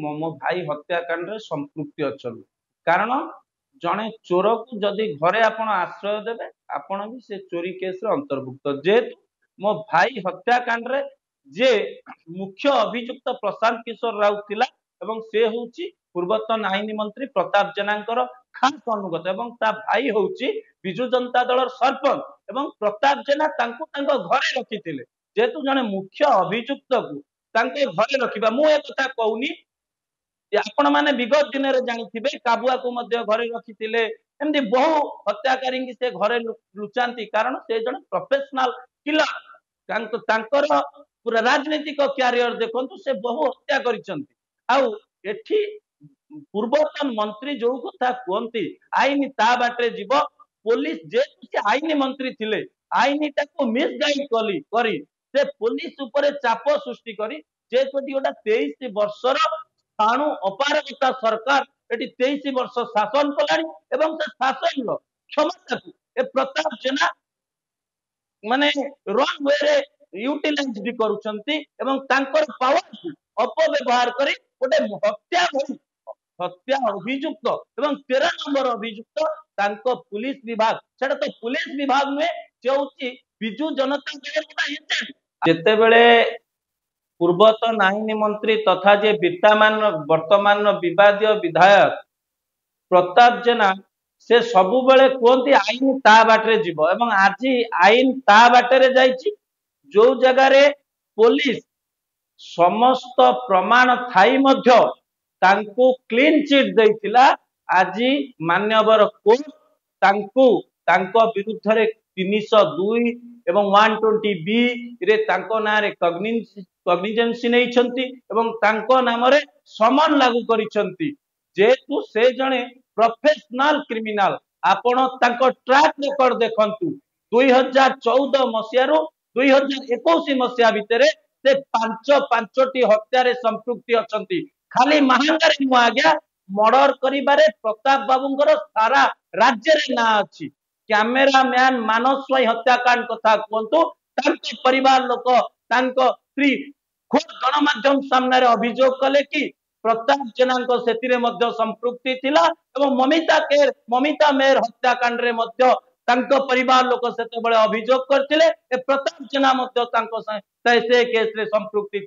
ମୋ ଭାଇ ହତ୍ୟାକାଣ୍ଡରେ ସମ୍ପୃକ୍ତି ଅଛନ୍ତି କାରଣ ଜଣେ ଚୋରକୁ ଯଦି ଘରେ ଆପଣ ଆଶ୍ରୟ ଦେବେ ଆପଣ ବି ସେ ଚୋରି କେସରେ ଅନ୍ତର୍ଭୁକ୍ତ ଯେହେତୁ ମୋ ଭାଇ ହତ୍ୟାକାଣ୍ଡରେ ଯେ ମୁଖ୍ୟ ଅଭିଯୁକ୍ତ ପ୍ରଶାନ୍ତ କିଶୋର ରାଉତ ଥିଲା ଏବଂ ସେ ହେଉଛି ପୂର୍ବତନ ଆଇନ ମନ୍ତ୍ରୀ ପ୍ରତାପ ଜେନାଙ୍କର ଖାସ ଅନୁଗତ ଏବଂ ତା ଭାଇ ହେଉଛି ବିଜୁ ଜନତା ଦଳର ସରପଞ୍ଚ ଏବଂ ପ୍ରତାପ ଜେନା ତାଙ୍କୁ ତାଙ୍କ ଘରେ ରଖିଥିଲେ ଯେହେତୁ ଜଣେ ମୁଖ୍ୟ ଅଭିଯୁକ୍ତକୁ ତାଙ୍କ ଘରେ ରଖିବା ମୁଁ ଏ କଥା କହୁନି ଆପଣମାନେ ବିଗତ ଦିନରେ ଜାଣିଥିବେ କାବୁଆକୁ ମଧ୍ୟ ଘରେ ରଖିଥିଲେ ଏମିତି ବହୁ ହତ୍ୟାକାରୀଙ୍କୁ ସେ ଘରେ ଲୁଚାନ୍ତି କାରଣ ସେ ଜଣେ ପ୍ରଫେସନାଲ କିଲର ତାଙ୍କ ତାଙ୍କର ପୁରା ରାଜନୈତିକ କ୍ୟାରିୟର ଦେଖନ୍ତୁ ସେ ବହୁ ହତ୍ୟା କରିଛନ୍ତି ଆଉ ଏଠି ପୂର୍ବତନ ମନ୍ତ୍ରୀ ଯୋଉ କଥା କୁହନ୍ତି ଆଇନ ତା ବାଟରେ ଯିବ ପୋଲିସ ଯେହେତୁ ସେ ଆଇନ ମନ୍ତ୍ରୀ ଥିଲେ ଆଇନଟାକୁ ମିସଗାଇଡ କଲି କରି ସେ ପୋଲିସ ଉପରେ ଚାପ ସୃଷ୍ଟି କରି ଯେହେତୁ ଏଠି ଗୋଟେ ତେଇଶ ବର୍ଷର स्थाणु अपारगता सरकार तेईस वर्ष शासन कला शासन क्षमता को प्रताप जेना मान रंग यूटिलाइज भी करवर अपव्यवहार कर हत्या हत्या अभिजुक्त तेरह नंबर अभिजुक्त पुलिस विभाग से तो पुलिस विभाग नुहे जो विजु जनता जिते बड़े ପୂର୍ବତନ ଆଇନ ମନ୍ତ୍ରୀ ତଥା ଯେ ବିଦ୍ୟମାନ ବର୍ତ୍ତମାନର ବିବାଦୀୟ ବିଧାୟକ ପ୍ରତାପ ଜେନା ସେ ସବୁବେଳେ କୁହନ୍ତି ଆଇନ ତା ବାଟରେ ଯିବ ଏବଂ ଆଜି ଆଇନ ତା ବାଟରେ ଯାଇଛି ଯୋଉ ଜାଗାରେ ପୋଲିସ ସମସ୍ତ ପ୍ରମାଣ ଥାଇ ମଧ୍ୟ ତାଙ୍କୁ କ୍ଲିନ ଚିଟ୍ ଦେଇଥିଲା ଆଜି ମାନ୍ୟବର କୋର୍ଟ ତାଙ୍କୁ ତାଙ୍କ ବିରୁଦ୍ଧରେ ତିନିଶହ ଦୁଇ ଏବଂ ୱାନ୍ ଟ୍ୱେଣ୍ଟି ବି ରେ ତାଙ୍କ ନାଁରେ କଗ୍ନିଜେନ୍ସି ନେଇଛନ୍ତି ଏବଂ ତାଙ୍କ ନାମରେ ସମନ ଲାଗୁ କରିଛନ୍ତି ଯେହେତୁ ସେ ଜଣେ ପ୍ରଫେସନାଲ କ୍ରିମିନାଲ ଆପଣ ତାଙ୍କ ଟ୍ରାକ୍ ରେକର୍ଡ ଦେଖନ୍ତୁ ଦୁଇ ହଜାର ଚଉଦ ମସିହାରୁ ଦୁଇ ହଜାର ଏକୋଇଶ ମସିହା ଭିତରେ ସେ ପାଞ୍ଚ ପାଞ୍ଚଟି ହତ୍ୟାରେ ସମ୍ପୃକ୍ତି ଅଛନ୍ତି ଖାଲି ମହାଙ୍ଗାରେ ନୁହଁ ଆଜ୍ଞା ମର୍ଡର କରିବାରେ ପ୍ରତାପ ବାବୁଙ୍କର ସାରା ରାଜ୍ୟରେ ନାଁ ଅଛି कैमेरा मैन मानस स्वाई हत्याकांड कथा कहतु पर लोक स्त्री खुद गणमाम सामने अभियोग कले कि प्रताप जेना से संप्रति ममिता केर ममिता मेयर हत्याकांड में परिवार लोक से अभोग करते प्रताप जेना केस संप्रति